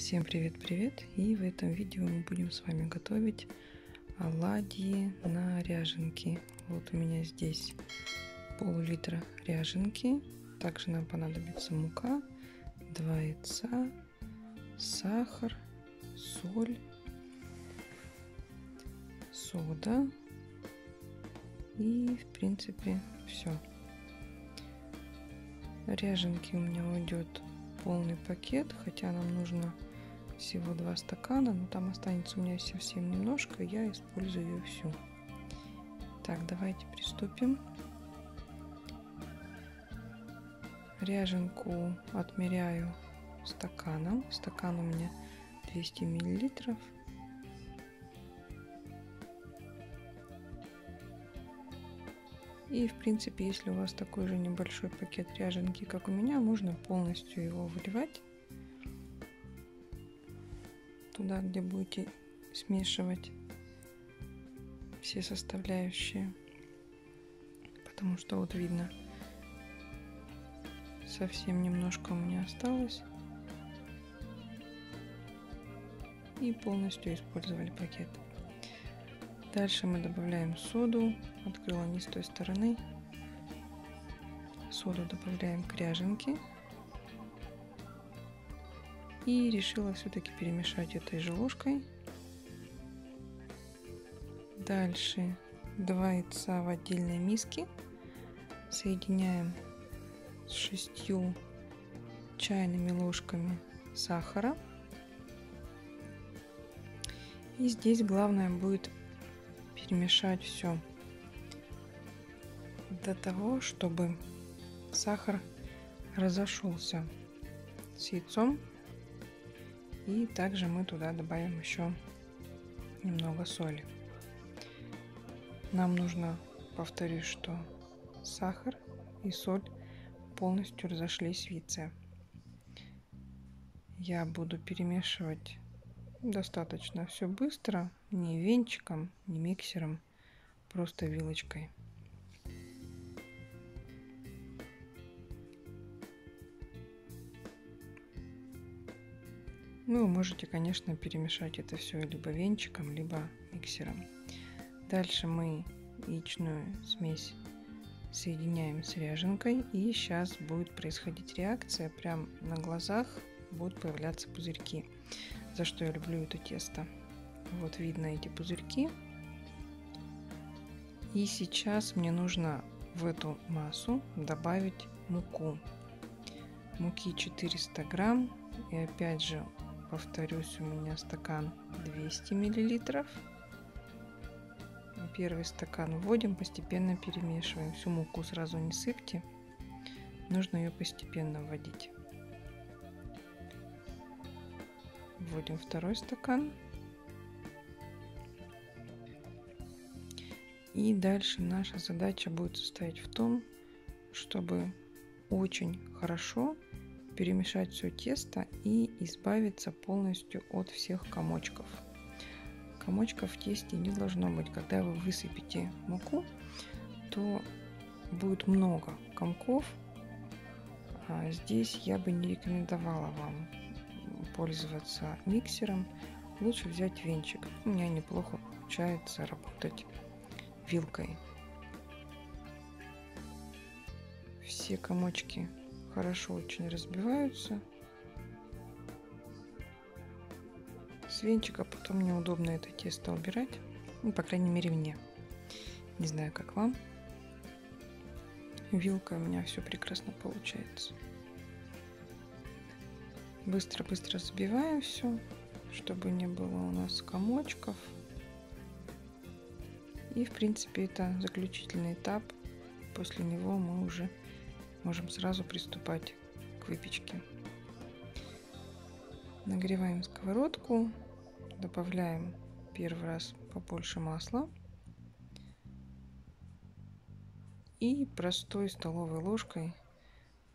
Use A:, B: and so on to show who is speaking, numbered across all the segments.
A: Всем привет-привет! И в этом видео мы будем с вами готовить оладьи на ряженке. Вот у меня здесь пол-литра ряженки. Также нам понадобится мука, два яйца, сахар, соль, сода и в принципе все. Ряженки у меня уйдет полный пакет, хотя нам нужно всего два стакана, но там останется у меня совсем немножко, я использую ее всю. Так, давайте приступим. Ряженку отмеряю стаканом. Стакан у меня 200 миллилитров. И в принципе, если у вас такой же небольшой пакет ряженки, как у меня, можно полностью его выливать туда, где будете смешивать все составляющие. Потому что вот видно, совсем немножко у меня осталось. И полностью использовали пакет. Дальше мы добавляем соду. Открыла не с той стороны. Соду добавляем к ряженке. И решила все-таки перемешать этой же ложкой. Дальше два яйца в отдельной миске. Соединяем с шестью чайными ложками сахара. И здесь главное будет перемешать все до того, чтобы сахар разошелся с яйцом. И также мы туда добавим еще немного соли. Нам нужно, повторюсь, что сахар и соль полностью разошлись в яйце. Я буду перемешивать достаточно все быстро, не венчиком, не миксером, просто вилочкой. Ну, можете, конечно, перемешать это все либо венчиком, либо миксером. Дальше мы яичную смесь соединяем с ряженкой и сейчас будет происходить реакция прям на глазах будут появляться пузырьки за что я люблю это тесто. Вот видно эти пузырьки. И сейчас мне нужно в эту массу добавить муку. Муки 400 грамм. И опять же, повторюсь, у меня стакан 200 миллилитров. Первый стакан вводим, постепенно перемешиваем. Всю муку сразу не сыпьте. Нужно ее постепенно вводить. Вводим второй стакан. И дальше наша задача будет состоять в том, чтобы очень хорошо перемешать все тесто и избавиться полностью от всех комочков. Комочков в тесте не должно быть. Когда вы высыпете муку, то будет много комков. А здесь я бы не рекомендовала вам пользоваться миксером, лучше взять венчик. У меня неплохо получается работать вилкой. Все комочки хорошо очень разбиваются. С венчика потом неудобно это тесто убирать. Ну, по крайней мере, мне. Не знаю, как вам. Вилка у меня все прекрасно получается. Быстро-быстро забиваем все, чтобы не было у нас комочков. И, в принципе, это заключительный этап. После него мы уже можем сразу приступать к выпечке. Нагреваем сковородку, добавляем первый раз побольше масла и простой столовой ложкой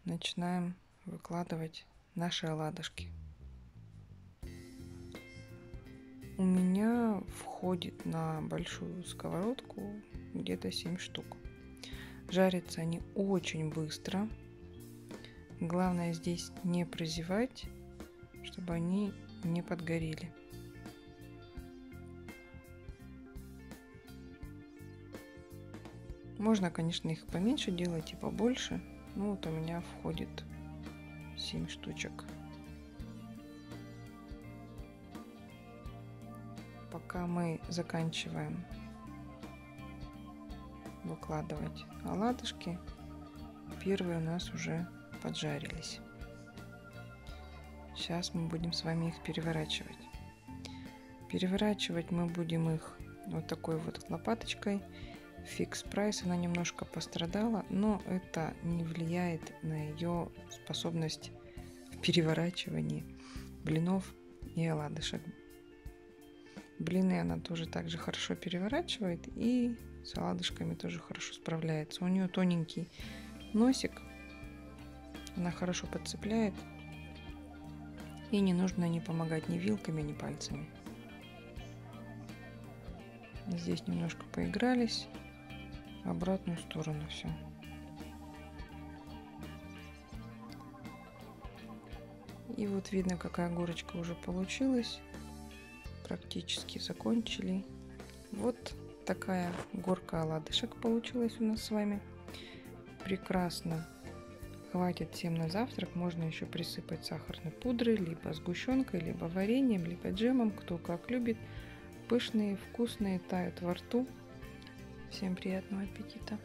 A: начинаем выкладывать наши оладушки. У меня входит на большую сковородку где-то 7 штук. Жарятся они очень быстро. Главное здесь не прозевать, чтобы они не подгорели. Можно, конечно, их поменьше делать и побольше. Ну вот у меня входит 7 штучек. Пока мы заканчиваем выкладывать оладушки, первые у нас уже поджарились. Сейчас мы будем с вами их переворачивать. Переворачивать мы будем их вот такой вот лопаточкой фикс прайс она немножко пострадала, но это не влияет на ее способность в переворачивании блинов и оладышек. Блины она тоже также хорошо переворачивает и с оладышками тоже хорошо справляется. У нее тоненький носик, она хорошо подцепляет и не нужно не помогать ни вилками, ни пальцами. Здесь немножко поигрались обратную сторону все. И вот видно, какая горочка уже получилась. Практически закончили. Вот такая горка оладышек получилась у нас с вами. Прекрасно. Хватит всем на завтрак. Можно еще присыпать сахарной пудрой, либо сгущенкой, либо вареньем, либо джемом, кто как любит. Пышные, вкусные, тают во рту. Всем приятного аппетита!